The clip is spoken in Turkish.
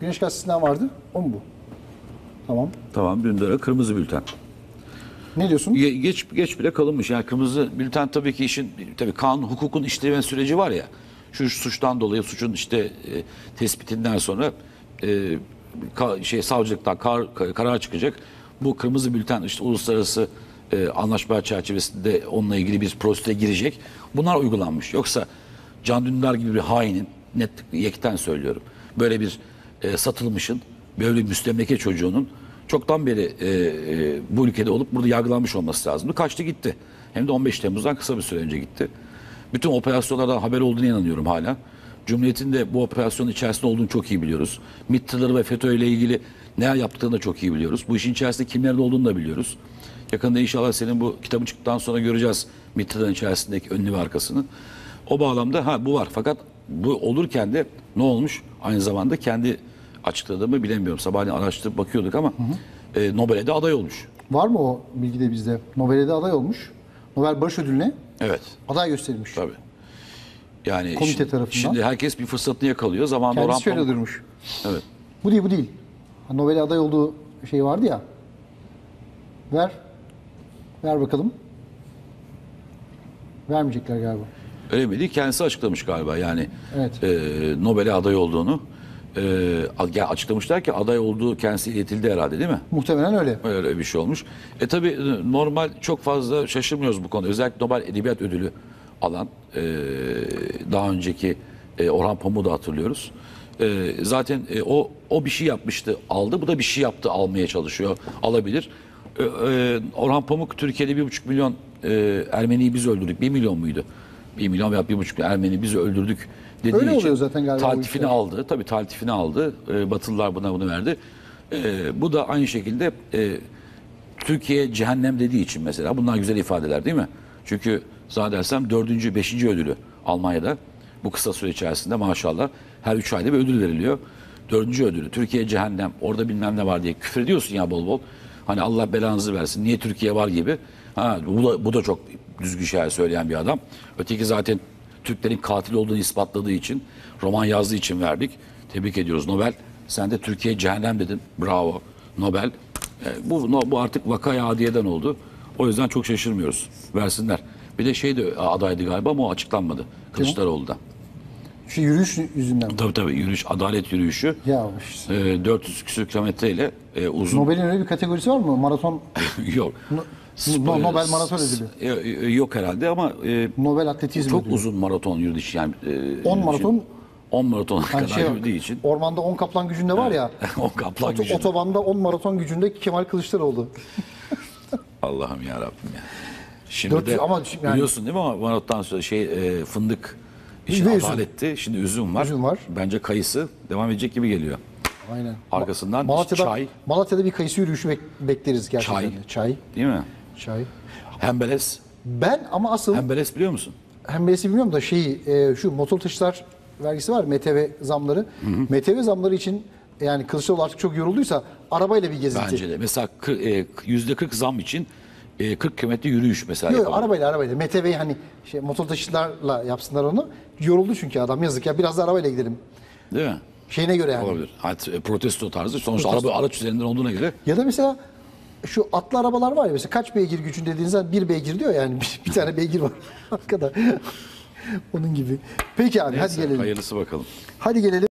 Güneş gazetesinden vardı. O mu bu? Tamam. Tamam Dündar'a kırmızı bülten. Ne diyorsun? Ge- Geç geç bile kalınmış. Yani kırmızı bülten tabii ki işin tabii kanun hukukun işleme süreci var ya. Şu suçtan dolayı suçun işte e, tespitinden sonra e, ka- şey savcılıktan kar- ka- karar çıkacak. Bu kırmızı bülten işte uluslararası e, anlaşma çerçevesinde onunla ilgili bir prosedüre girecek. Bunlar uygulanmış. Yoksa Can Dündar gibi bir hainin net yekten söylüyorum. Böyle bir e, satılmışın, böyle bir müstemleke çocuğunun çoktan beri e, e, bu ülkede olup burada yargılanmış olması lazımdı. Kaçtı gitti. Hem de 15 Temmuz'dan kısa bir süre önce gitti. Bütün operasyonlardan haber olduğunu inanıyorum hala. Cumhuriyet'in de bu operasyonun içerisinde olduğunu çok iyi biliyoruz. MİT tırları ve FETÖ ile ilgili neler yaptıklarını da çok iyi biliyoruz. Bu işin içerisinde kimlerin olduğunu da biliyoruz. Yakında inşallah senin bu kitabın çıktıktan sonra göreceğiz MİT tırların içerisindeki önünü ve arkasını. O bağlamda ha bu var. Fakat bu olurken de ne olmuş? Aynı zamanda kendi açıkladığımı bilemiyorum. Sabahleyin araştırıp bakıyorduk ama e, Nobel'e de aday olmuş. Var mı o bilgi de bizde? Nobel'e de aday olmuş. Nobel Barış Ödülü'ne Evet. aday gösterilmiş. Tabii. Yani Komite şimdi, tarafından. şimdi herkes bir fırsatını yakalıyor. Zamanında Orhan Kendisi şöyle Pamuk- durmuş. Evet. Bu değil bu değil. Nobel'e aday olduğu şey vardı ya. Ver. Ver bakalım. Vermeyecekler galiba. Öyle mi değil? Kendisi açıklamış galiba yani Evet. e, Nobel'e aday olduğunu. E, açıklamışlar ki aday olduğu kendisi iletildi herhalde değil mi? Muhtemelen öyle. Öyle bir şey olmuş. E tabi normal çok fazla şaşırmıyoruz bu konuda. Özellikle Nobel Edebiyat Ödülü alan e, daha önceki e, Orhan Pamuk'u da hatırlıyoruz. E, zaten e, o o bir şey yapmıştı aldı. Bu da bir şey yaptı almaya çalışıyor. Alabilir. E, e, Orhan Pamuk Türkiye'de bir buçuk milyon e, Ermeniyi biz öldürdük. Bir milyon muydu? Bir milyon veya bir buçuk milyon Ermeni biz öldürdük dediği Öyle için oluyor zaten galiba bu taltifini işler. aldı. Tabii taltifini aldı. E, Batılılar buna bunu verdi. E, bu da aynı şekilde e, Türkiye cehennem dediği için mesela bunlar güzel ifadeler değil mi? Çünkü zannedersem dördüncü, beşinci ödülü Almanya'da bu kısa süre içerisinde maşallah her üç ayda bir ödül veriliyor. Dördüncü ödülü Türkiye cehennem orada bilmem ne var diye küfür ediyorsun ya bol bol. Hani Allah belanızı versin niye Türkiye var gibi. Ha, bu, da, bu da çok düzgün şeyler söyleyen bir adam. Öteki zaten Türklerin katil olduğunu ispatladığı için roman yazdığı için verdik. Tebrik ediyoruz Nobel. Sen de Türkiye cehennem dedin. Bravo Nobel. E, bu, no- bu artık vakaya adiyeden oldu. O yüzden çok şaşırmıyoruz. Versinler. Bir de şey de adaydı galiba ama o açıklanmadı. Kılıçdaroğlu'da. Şu yürüyüş yüzünden. mi? Tabii tabii yürüyüş, adalet yürüyüşü. Ya işte. E, 400 küsur kilometreyle e, uzun. Nobel'in öyle bir kategorisi var mı? Maraton, yok. No- Nobel Maraton Ödülü. E, e, yok herhalde ama e, Nobel Atletizm çok Ödülü. uzun maraton yürüyüş yani. E, 10 maraton 10 maraton Hani kadar şey yürüdüğü için. Ormanda 10 kaplan gücünde var ya. o kaplan oto- gücünde. Otobanda 10 maraton gücünde Kemal Kılıçdaroğlu. Allah'ım ya Rabbim ya. Şimdi 400 de ama yani- biliyorsun değil mi ama Marot'tan sonra şey e, fındık üzüm. adaletti. Şimdi üzüm var. Üzüm var. Bence kayısı devam edecek gibi geliyor. Aynen. Arkasından Malatya'da, çay Malatya'da bir kayısı yürüyüşü bek- bekleriz gerçekten. Çay. Çay. değil mi? Çay. Hembeles. Ben ama asıl Hembeles biliyor musun? hem birisi bilmiyorum da şeyi e, şu motor taşıtlar vergisi var MTV zamları. MTV zamları için yani Kılıçdaroğlu artık çok yorulduysa arabayla bir gezinti. Bence de. Mesela e, yüzde 40 zam için e, 40 kilometre yürüyüş mesela Yok arabayla arabayla. MTV hani şey, motor taşıtlarla yapsınlar onu. Yoruldu çünkü adam yazık ya biraz da arabayla gidelim. Değil mi? Şeyine göre yani. Olabilir. Hadi, e, protesto tarzı. Sonuçta araba araç üzerinden olduğuna göre Ya da mesela şu atlı arabalar var ya mesela kaç beygir gücün dediğinizde bir beygir diyor yani bir, bir tane beygir var arkada. Onun gibi. Peki abi hadi Neyse, gelelim. hayırlısı bakalım. Hadi gelelim.